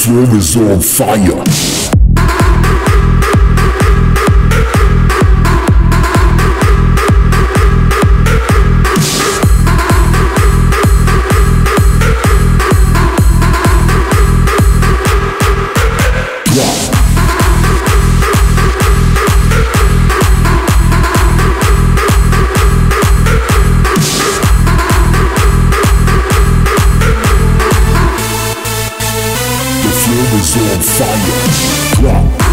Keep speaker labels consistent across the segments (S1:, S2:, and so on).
S1: floor is on fire. Is on fire. Drop.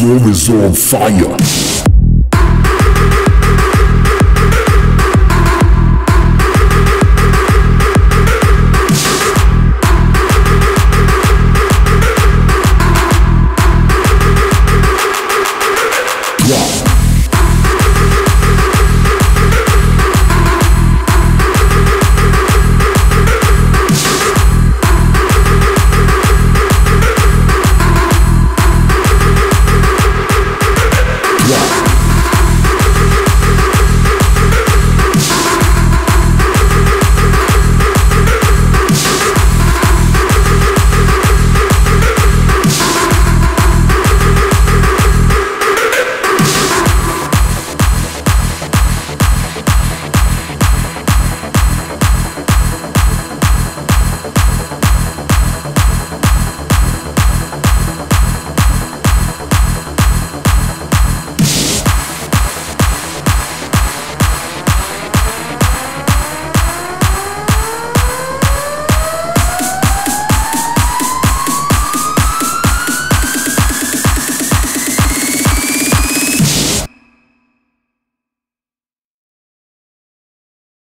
S1: Is on fire.